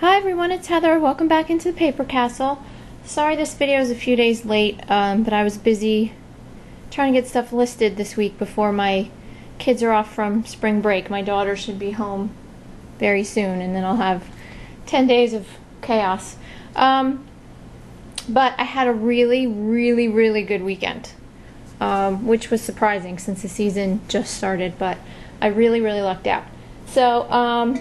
Hi everyone, it's Heather. Welcome back into the Paper Castle. Sorry this video is a few days late, um, but I was busy trying to get stuff listed this week before my kids are off from spring break. My daughter should be home very soon, and then I'll have 10 days of chaos. Um, but I had a really, really, really good weekend, um, which was surprising since the season just started, but I really, really lucked out. So, um,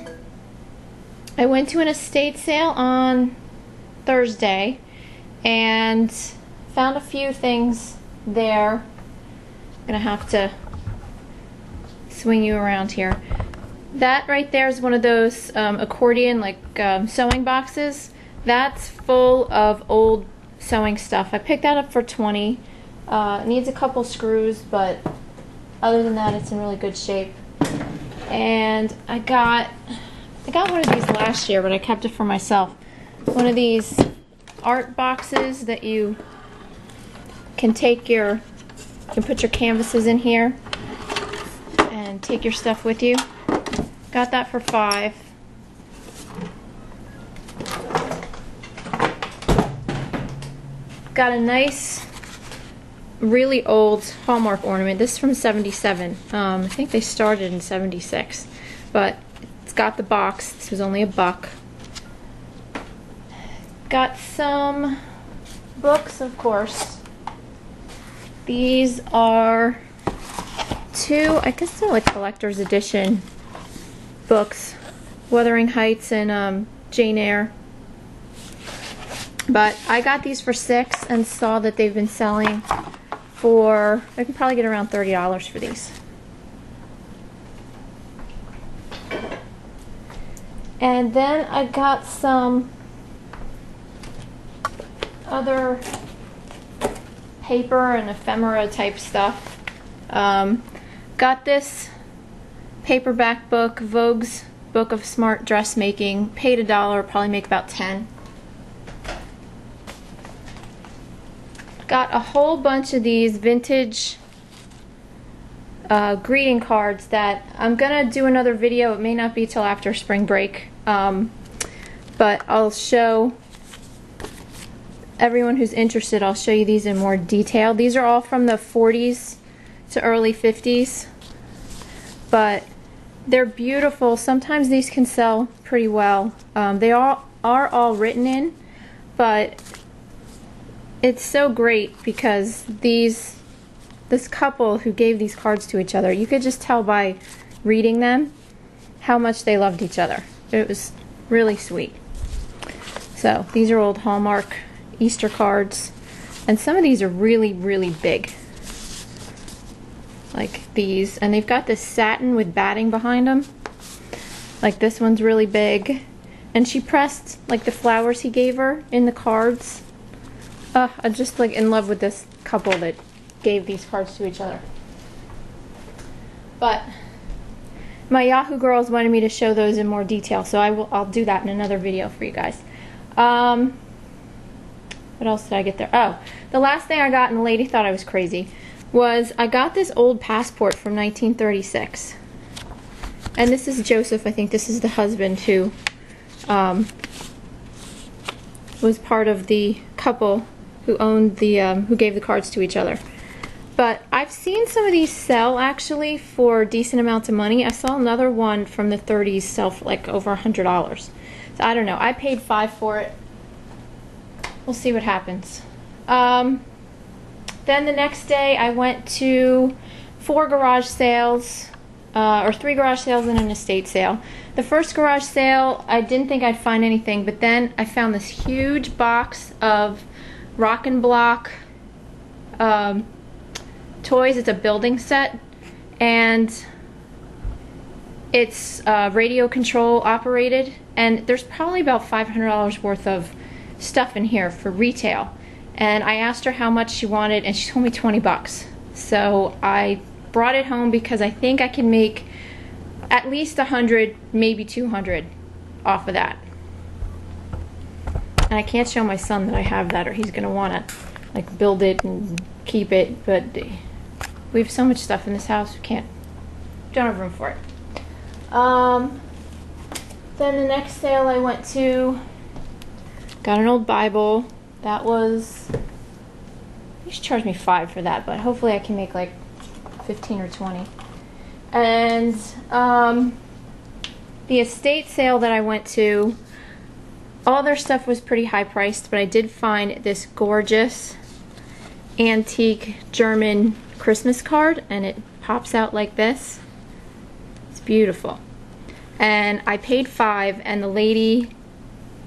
I went to an estate sale on Thursday and found a few things there. I'm gonna have to swing you around here. That right there is one of those um, accordion like um, sewing boxes. That's full of old sewing stuff. I picked that up for 20. Uh, needs a couple screws, but other than that, it's in really good shape. And I got I got one of these last year, but I kept it for myself. One of these art boxes that you can take your, you can put your canvases in here and take your stuff with you. Got that for five. Got a nice, really old Hallmark ornament. This is from 77. Um, I think they started in 76. But got the box. This was only a buck. Got some books, of course. These are two, I guess they're like collector's edition books. Wuthering Heights and um, Jane Eyre. But I got these for six and saw that they've been selling for, I can probably get around $30 for these. And then I got some other paper and ephemera type stuff. Um, got this paperback book, Vogue's Book of Smart Dressmaking. Paid a dollar, probably make about 10. Got a whole bunch of these vintage uh, greeting cards that I'm gonna do another video. It may not be till after spring break, um, but I'll show everyone who's interested. I'll show you these in more detail. These are all from the 40s to early 50s, but they're beautiful. Sometimes these can sell pretty well. Um, they all are all written in, but it's so great because these this couple who gave these cards to each other, you could just tell by reading them how much they loved each other. It was really sweet. So these are old Hallmark Easter cards. And some of these are really, really big. Like these. And they've got this satin with batting behind them. Like this one's really big. And she pressed like the flowers he gave her in the cards. Uh, I'm just like in love with this couple that gave these cards to each other. But my Yahoo girls wanted me to show those in more detail, so I will I'll do that in another video for you guys. Um, what else did I get there? Oh, the last thing I got, and the lady thought I was crazy, was I got this old passport from 1936. And this is Joseph, I think this is the husband who um, was part of the couple who owned the, um, who gave the cards to each other. But I've seen some of these sell actually for decent amounts of money. I saw another one from the 30s sell for like over a $100. So I don't know. I paid five for it. We'll see what happens. Um, then the next day I went to four garage sales, uh, or three garage sales and an estate sale. The first garage sale, I didn't think I'd find anything, but then I found this huge box of Rokenbok um, toys. It's a building set and it's uh, radio control operated and there's probably about $500 worth of stuff in here for retail. And I asked her how much she wanted and she told me 20 bucks. So I brought it home because I think I can make at least 100, maybe 200 off of that. And I can't show my son that I have that or he's going to want to like build it and keep it, but we have so much stuff in this house, we can't, don't have room for it. Um, Then the next sale I went to, got an old Bible. That was, you should charge me five for that, but hopefully I can make like 15 or 20. And um, the estate sale that I went to, all their stuff was pretty high priced, but I did find this gorgeous antique German Christmas card and it pops out like this. It's beautiful. And I paid five and the lady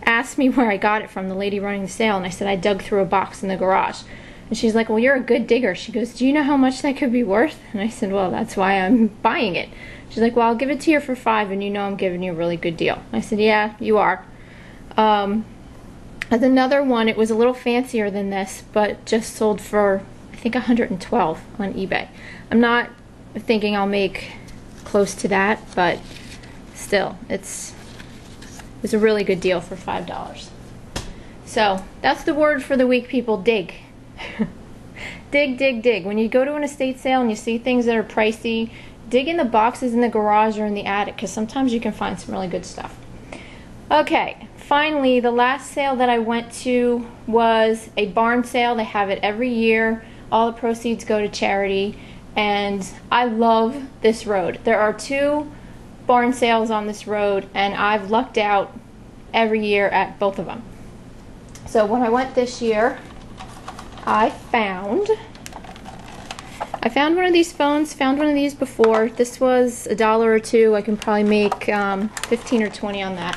asked me where I got it from, the lady running the sale, and I said I dug through a box in the garage. And she's like, well, you're a good digger. She goes, do you know how much that could be worth? And I said, well, that's why I'm buying it. She's like, well, I'll give it to you for five, and you know I'm giving you a really good deal. I said, yeah, you are. Um, as another one, it was a little fancier than this, but just sold for, think, 112 on eBay. I'm not thinking I'll make close to that, but still, it's, it's a really good deal for $5. So, that's the word for the week, people. Dig. dig, dig, dig. When you go to an estate sale and you see things that are pricey, dig in the boxes in the garage or in the attic because sometimes you can find some really good stuff. Okay, finally, the last sale that I went to was a barn sale. They have it every year. All the proceeds go to charity. And I love this road. There are two barn sales on this road, and I've lucked out every year at both of them. So when I went this year, I found I found one of these phones, found one of these before. This was a dollar or two. I can probably make um, 15 or 20 on that.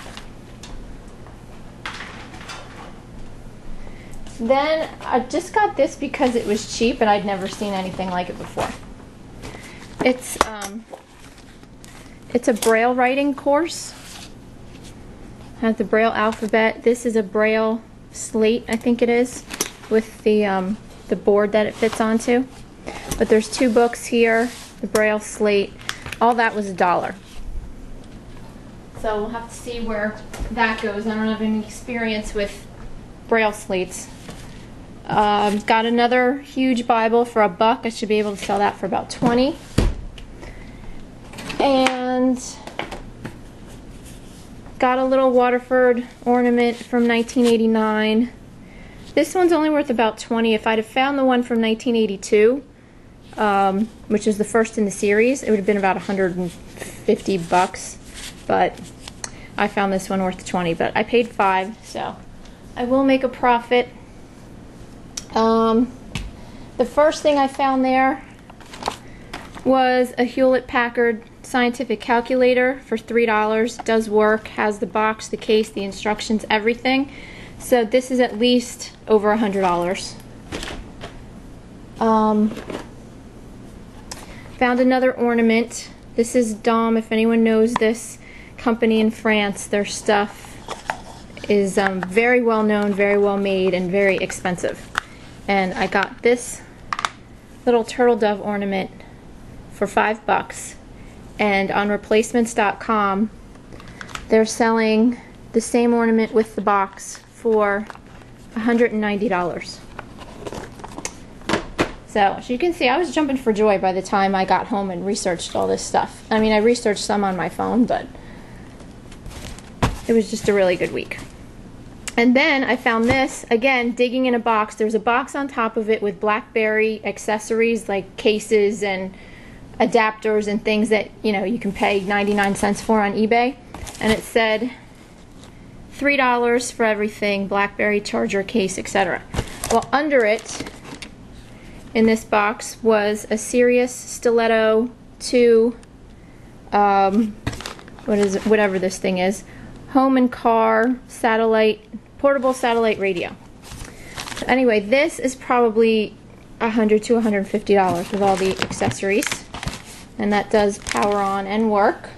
Then I just got this because it was cheap and I'd never seen anything like it before. It's um, it's a braille writing course. Has the braille alphabet. This is a braille slate, I think it is, with the um, the board that it fits onto. But there's two books here, the braille slate. All that was a dollar. So we'll have to see where that goes. I don't have any experience with braille slates. Um, got another huge Bible for a buck. I should be able to sell that for about 20. And got a little Waterford ornament from 1989. This one's only worth about 20. If I'd have found the one from 1982, um, which is the first in the series, it would have been about 150 bucks. But I found this one worth 20, but I paid five, so I will make a profit. Um, the first thing I found there was a Hewlett Packard scientific calculator for $3. Does work, has the box, the case, the instructions, everything. So this is at least over a $100. Um, found another ornament. This is Daum, if anyone knows this company in France. Their stuff is um, very well known, very well made, and very expensive. And I got this little turtle dove ornament for five bucks. And on replacements.com, they're selling the same ornament with the box for $190. So, as you can see, I was jumping for joy by the time I got home and researched all this stuff. I mean, I researched some on my phone, but it was just a really good week. And then I found this, again, digging in a box. There's a box on top of it with BlackBerry accessories like cases and adapters and things that, you know, you can pay 99 cents for on eBay. And it said $3 for everything, BlackBerry charger case, etc. Well, under it in this box was a Sirius Stiletto 2 um, what is it, whatever this thing is, home and car satellite portable satellite radio. So anyway, this is probably 100 to 150 dollars with all the accessories, and that does power on and work.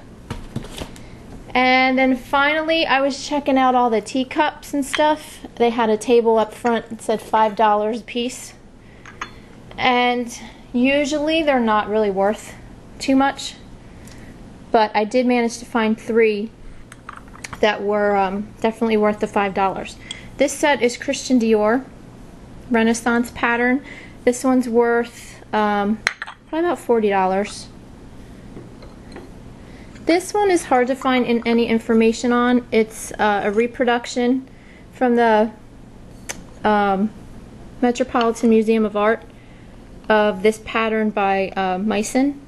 And then finally, I was checking out all the teacups and stuff. They had a table up front that said five dollars a piece, and usually they're not really worth too much. But I did manage to find three that were um, definitely worth the $5. This set is Christian Dior Renaissance pattern. This one's worth um, probably about $40. This one is hard to find in any information on. It's uh, a reproduction from the um, Metropolitan Museum of Art of this pattern by uh, Meissen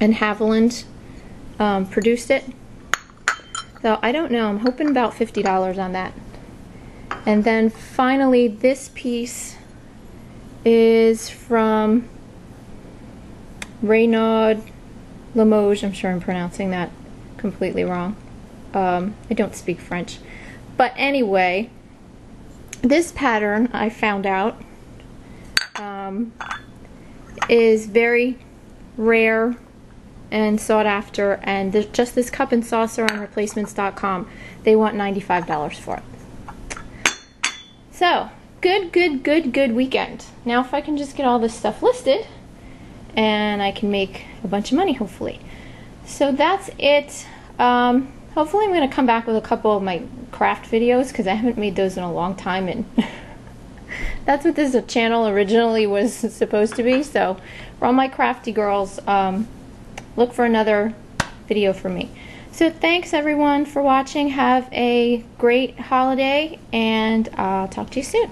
and Haviland um, produced it. So I don't know, I'm hoping about $50 on that. And then finally this piece is from Raynaud Limoges. I'm sure I'm pronouncing that completely wrong. Um, I don't speak French. But anyway, this pattern I found out um, is very rare and sought after and just this cup and saucer on replacements.com they want $95 for it. So good good good good weekend. Now if I can just get all this stuff listed and I can make a bunch of money hopefully. So that's it. Um, hopefully I'm gonna come back with a couple of my craft videos because I haven't made those in a long time and that's what this channel originally was supposed to be. So for all my crafty girls um, look for another video from me. So thanks everyone for watching. Have a great holiday and I'll talk to you soon.